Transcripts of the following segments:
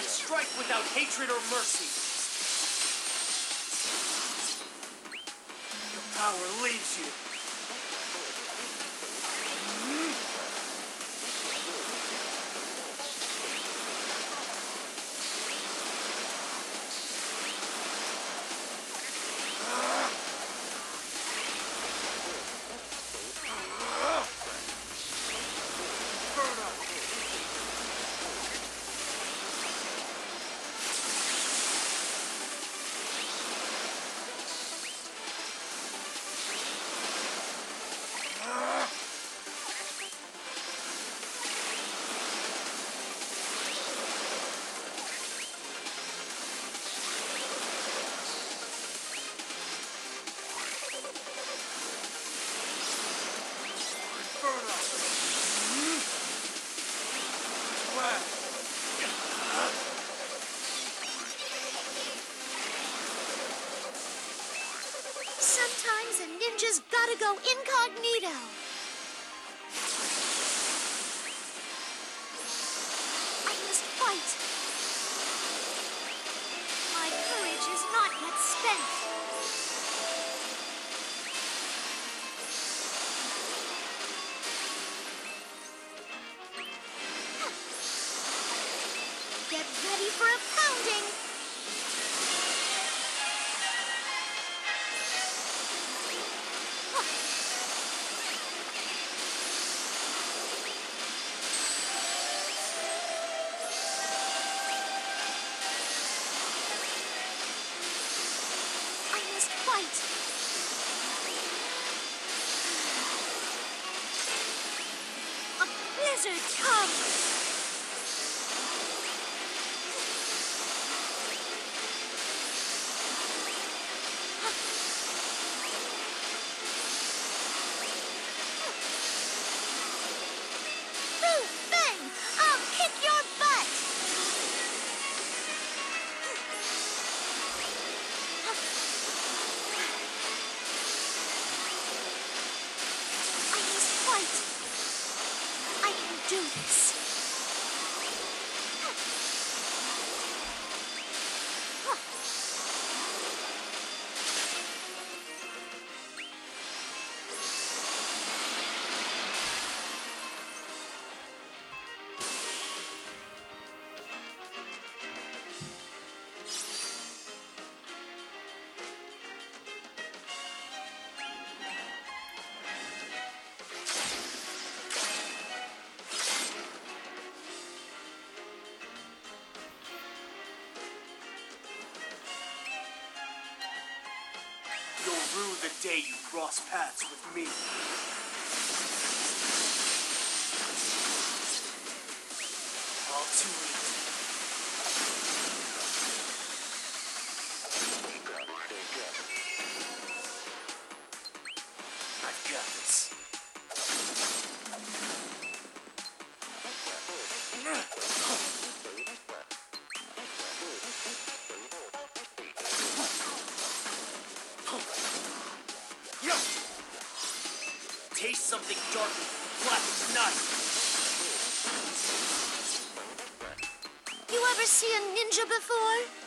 I strike without hatred or mercy. Your power leaves you. incognito. right. day you cross paths with me. thick darkness, black as night. You ever see a ninja before?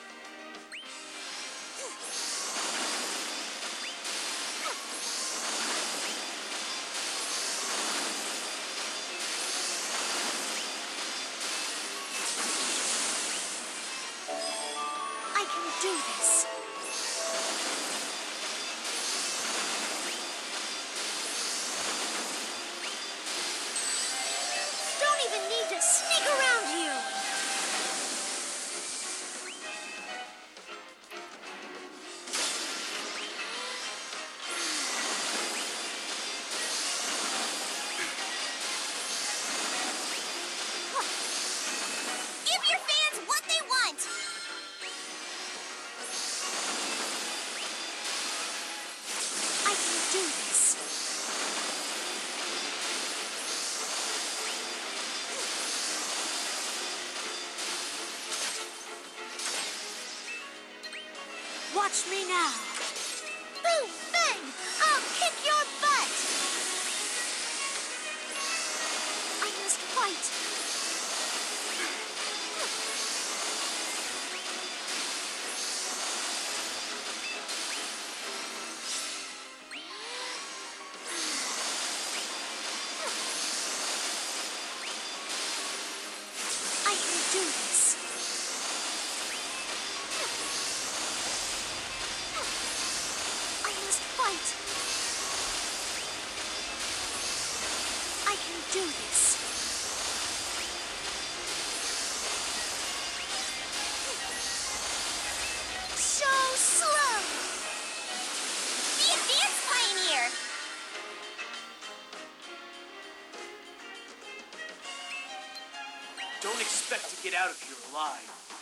Watch me now. Expect to get out of here alive.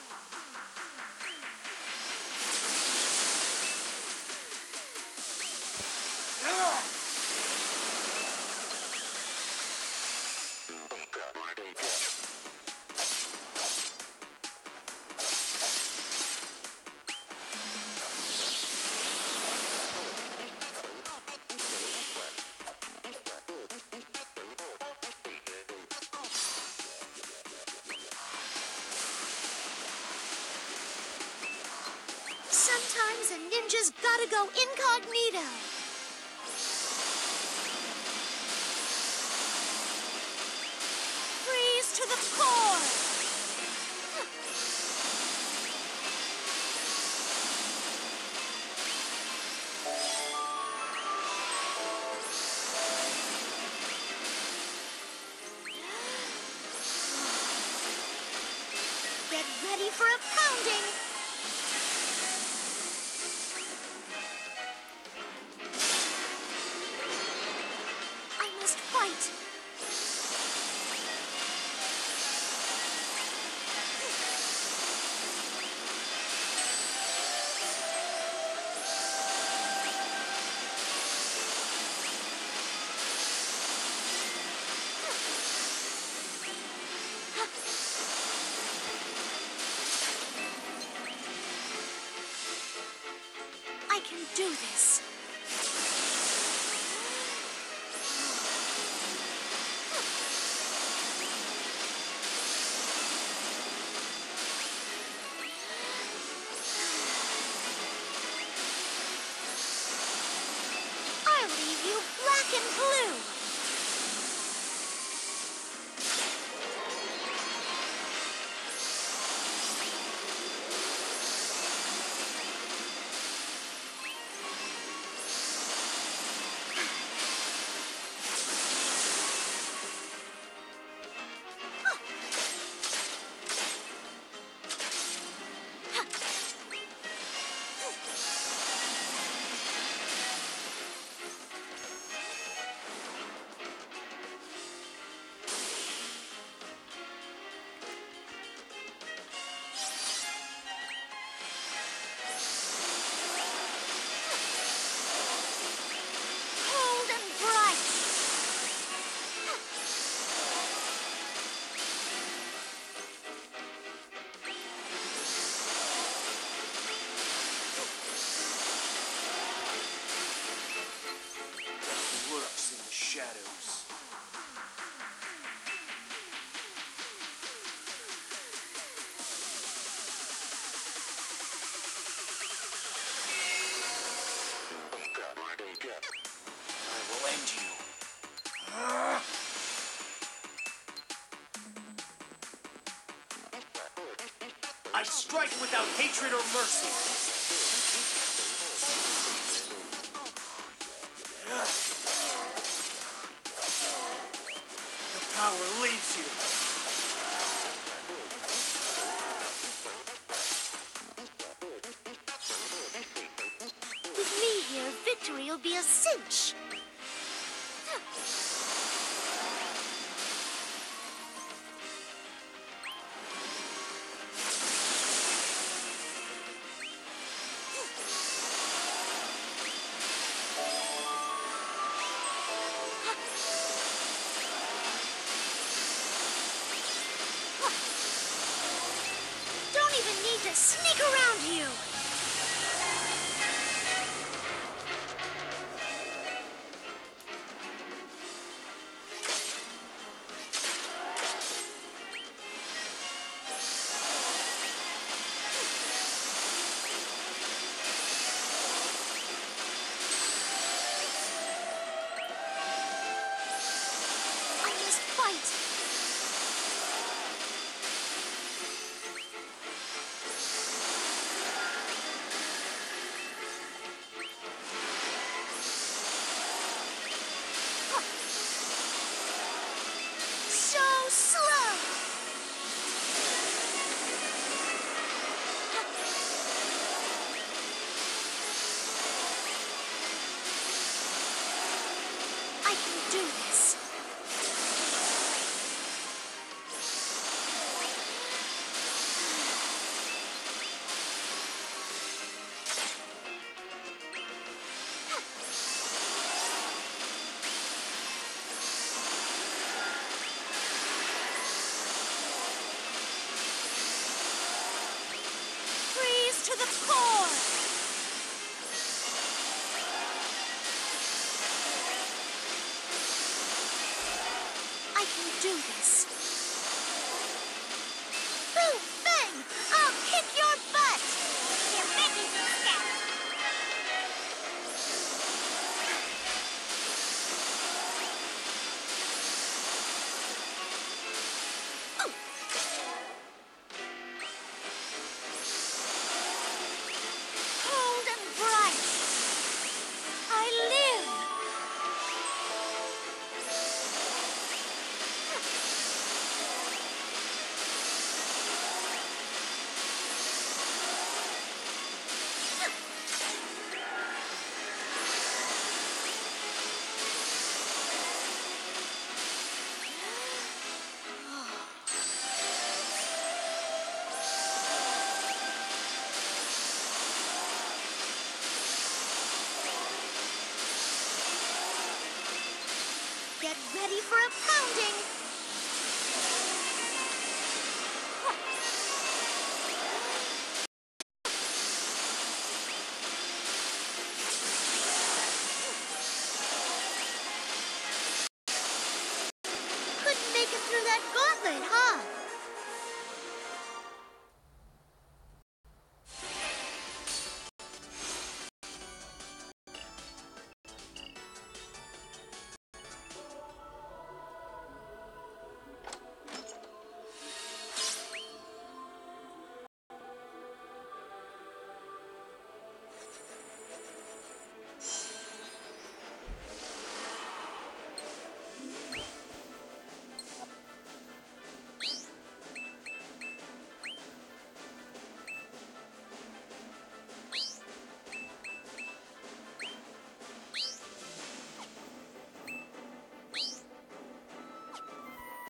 Gotta go incognito. Do this. I strike without hatred or mercy. The power leaves you. With me here, victory'll be a cinch. Do this. Do this.